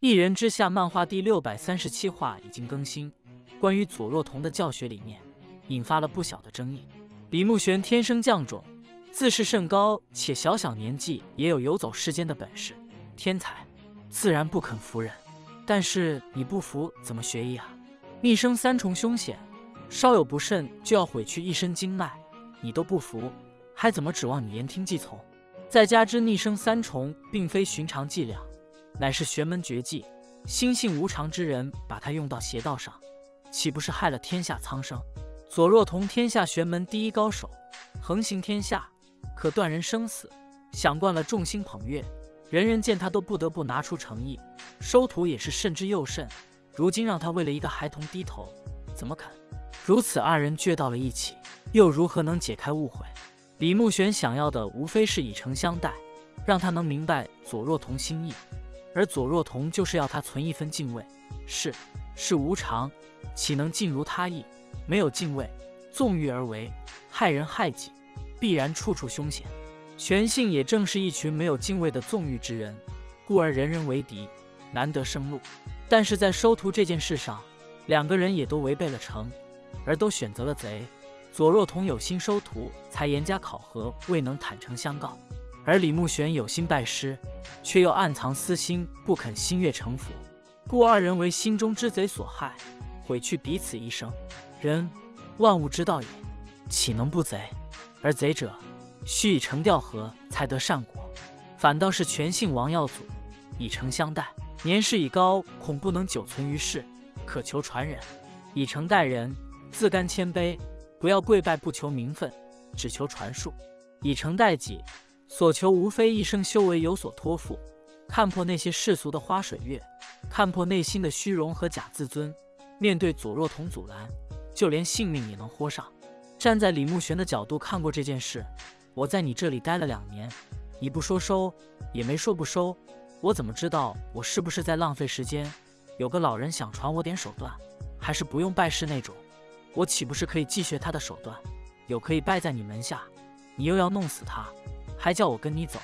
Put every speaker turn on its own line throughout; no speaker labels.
一人之下漫画第六百三十七话已经更新，关于左若彤的教学理念，引发了不小的争议。李慕玄天生犟种，自视甚高，且小小年纪也有游走世间的本事，天才，自然不肯服人。但是你不服，怎么学艺啊？逆生三重凶险，稍有不慎就要毁去一身经脉，你都不服，还怎么指望你言听计从？再加之逆生三重并非寻常伎俩，乃是玄门绝技，心性无常之人把它用到邪道上，岂不是害了天下苍生？左若彤天下玄门第一高手，横行天下，可断人生死，想惯了众星捧月，人人见他都不得不拿出诚意，收徒也是慎之又慎。如今让他为了一个孩童低头，怎么肯？如此二人倔到了一起，又如何能解开误会？李慕玄想要的无非是以诚相待，让他能明白左若彤心意，而左若彤就是要他存一分敬畏。是是无常，岂能尽如他意？没有敬畏，纵欲而为，害人害己，必然处处凶险。玄信也正是一群没有敬畏的纵欲之人，故而人人为敌，难得生路。但是在收徒这件事上，两个人也都违背了诚，而都选择了贼。左若彤有心收徒，才严加考核，未能坦诚相告；而李慕玄有心拜师，却又暗藏私心，不肯心悦诚服，故二人为心中之贼所害，毁去彼此一生。人，万物之道也，岂能不贼？而贼者，须以诚调和，才得善果。反倒是全姓王耀祖，以诚相待，年事已高，恐不能久存于世，可求传人。以诚待人，自甘谦卑。不要跪拜，不求名分，只求传述。以诚待己，所求无非一生修为有所托付，看破那些世俗的花水月，看破内心的虚荣和假自尊。面对左若彤阻拦，就连性命也能豁上。站在李慕玄的角度看过这件事，我在你这里待了两年，你不说收，也没说不收，我怎么知道我是不是在浪费时间？有个老人想传我点手段，还是不用拜师那种。我岂不是可以既学他的手段，又可以拜在你门下？你又要弄死他，还叫我跟你走？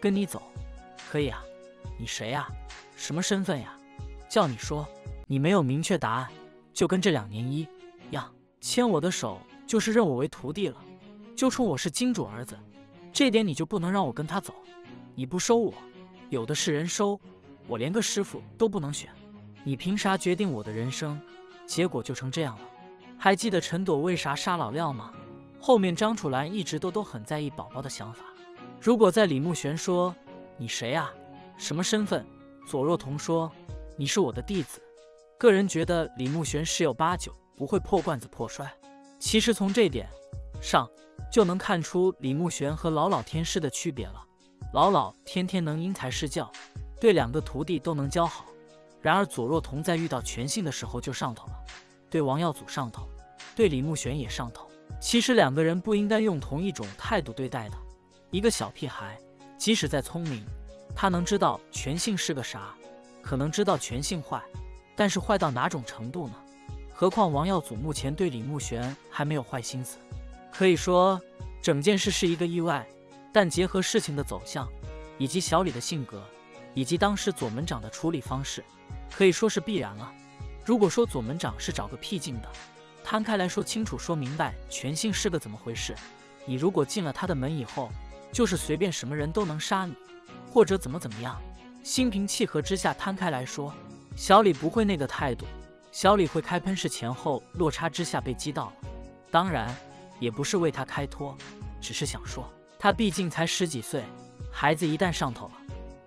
跟你走，可以啊？你谁呀？什么身份呀？叫你说，你没有明确答案，就跟这两年一样，牵我的手就是认我为徒弟了，就冲我是金主儿子，这点你就不能让我跟他走？你不收我，有的是人收，我连个师傅都不能选，你凭啥决定我的人生？结果就成这样了。还记得陈朵为啥杀老廖吗？后面张楚岚一直都都很在意宝宝的想法。如果在李慕玄说你谁啊，什么身份？左若彤说你是我的弟子。个人觉得李慕玄十有八九不会破罐子破摔。其实从这点上就能看出李慕玄和老老天师的区别了。老老天天能因材施教，对两个徒弟都能教好。然而左若彤在遇到全信的时候就上头了，对王耀祖上头。对李慕玄也上头，其实两个人不应该用同一种态度对待的。一个小屁孩，即使再聪明，他能知道全性是个啥？可能知道全性坏，但是坏到哪种程度呢？何况王耀祖目前对李慕玄还没有坏心思，可以说整件事是一个意外。但结合事情的走向，以及小李的性格，以及当时左门长的处理方式，可以说是必然了。如果说左门长是找个僻静的，摊开来说清楚，说明白，全性是个怎么回事？你如果进了他的门以后，就是随便什么人都能杀你，或者怎么怎么样？心平气和之下摊开来说，小李不会那个态度，小李会开喷是前后落差之下被击到了。当然，也不是为他开脱，只是想说，他毕竟才十几岁，孩子一旦上头了，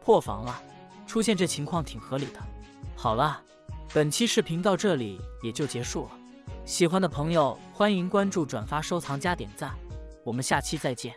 破防了，出现这情况挺合理的。好了，本期视频到这里也就结束了。喜欢的朋友，欢迎关注、转发、收藏、加点赞，我们下期再见。